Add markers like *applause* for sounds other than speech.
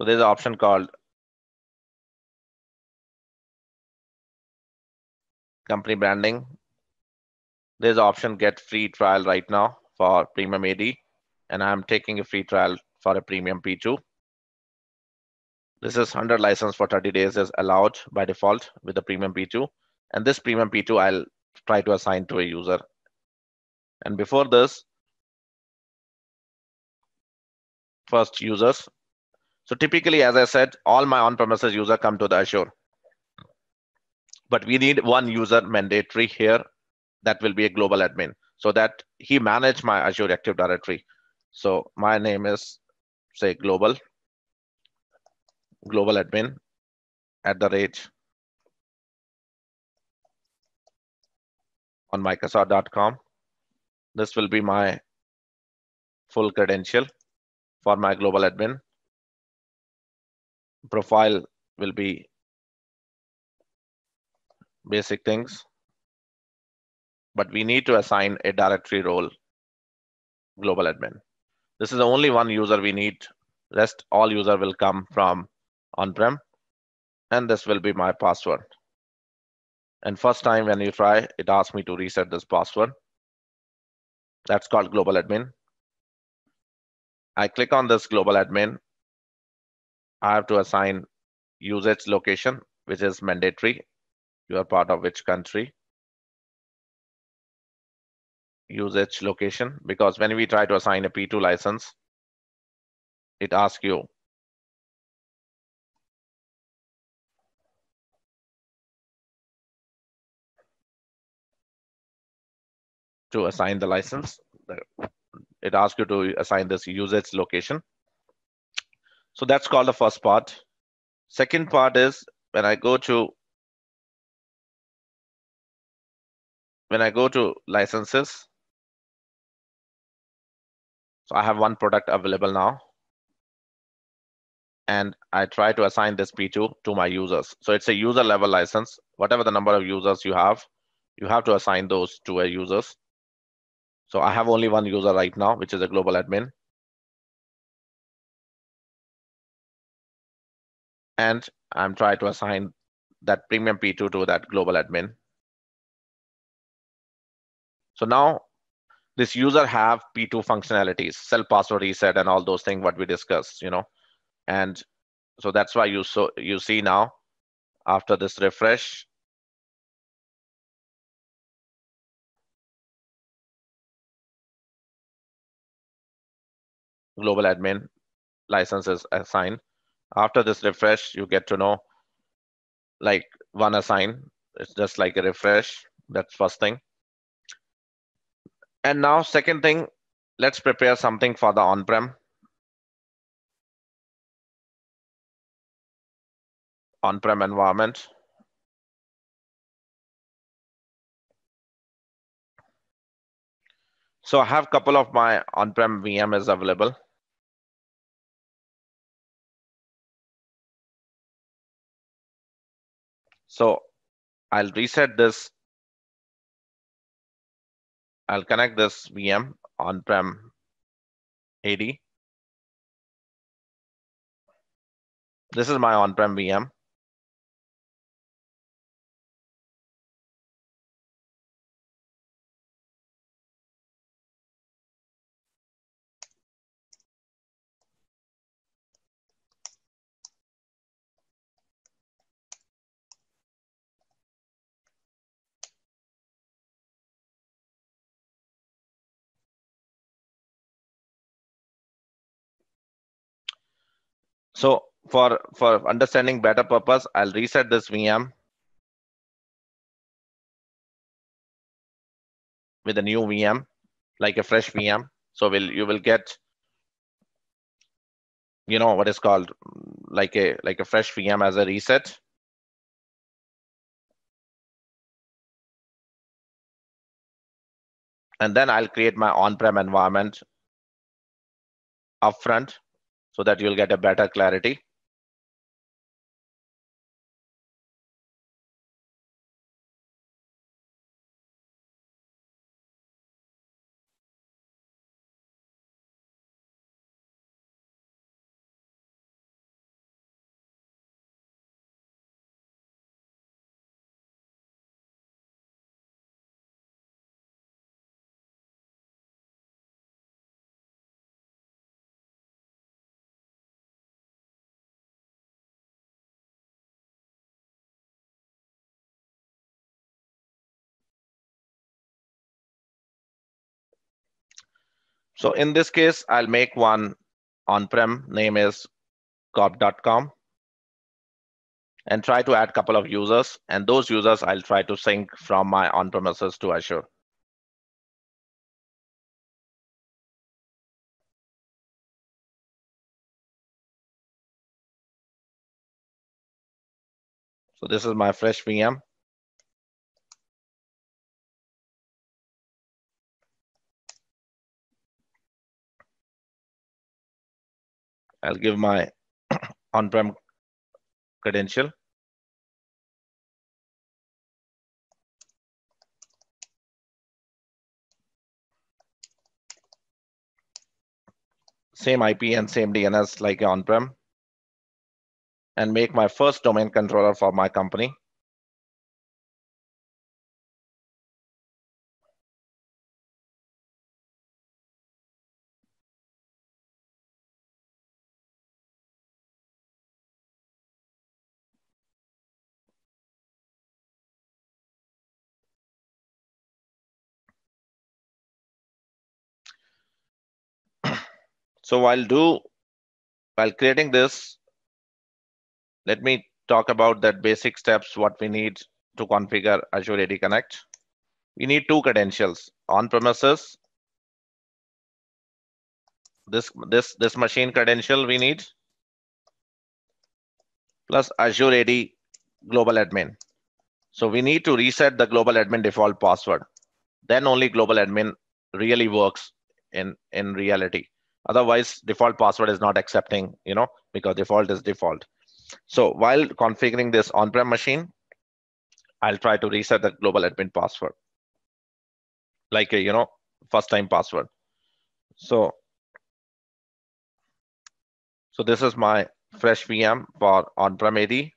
So there's an option called company branding. There's an option get free trial right now for premium AD, and I'm taking a free trial for a premium P2. This is 100 license for 30 days is allowed by default with the premium P2. And this premium P2, I'll try to assign to a user. And before this, first users. So typically, as I said, all my on-premises user come to the Azure. But we need one user mandatory here that will be a global admin so that he manage my Azure Active Directory. So my name is say global global admin at the rate on Microsoft.com. This will be my full credential for my global admin. Profile will be basic things, but we need to assign a directory role global admin. This is the only one user we need. Rest all user will come from on-prem and this will be my password. And first time when you try, it asks me to reset this password. That's called global admin. I click on this global admin. I have to assign usage location, which is mandatory. You are part of which country? Usage location, because when we try to assign a P2 license, it asks you to assign the license. It asks you to assign this usage location. So that's called the first part. Second part is when I go to when I go to licenses. So I have one product available now. And I try to assign this P2 to my users. So it's a user level license. Whatever the number of users you have, you have to assign those to a users. So I have only one user right now, which is a global admin. And I'm trying to assign that premium P2 to that global admin. So now this user have P2 functionalities, self password reset and all those things what we discussed, you know. And so that's why you so you see now after this refresh, global admin licenses assigned. After this refresh, you get to know like one assign. It's just like a refresh. That's first thing. And now second thing, let's prepare something for the on-prem. On-prem environment. So I have a couple of my on-prem VMs available. So I'll reset this. I'll connect this VM on-prem AD. This is my on-prem VM. So for, for understanding better purpose, I'll reset this VM with a new VM, like a fresh VM. So will you will get, you know, what is called like a like a fresh VM as a reset. And then I'll create my on-prem environment upfront so that you'll get a better clarity. So in this case, I'll make one on-prem name is corp.com and try to add a couple of users. And those users I'll try to sync from my on-premises to Azure. So this is my fresh VM. I'll give my *clears throat* on-prem credential. Same IP and same DNS like on-prem. And make my first domain controller for my company. So while do while creating this, let me talk about that basic steps what we need to configure Azure AD Connect. We need two credentials on premises. This this this machine credential we need plus Azure AD global admin. So we need to reset the global admin default password. Then only global admin really works in in reality. Otherwise, default password is not accepting, you know, because default is default. So while configuring this on-prem machine, I'll try to reset the global admin password, like a, you know, first time password. So, so this is my fresh VM for on-prem AD.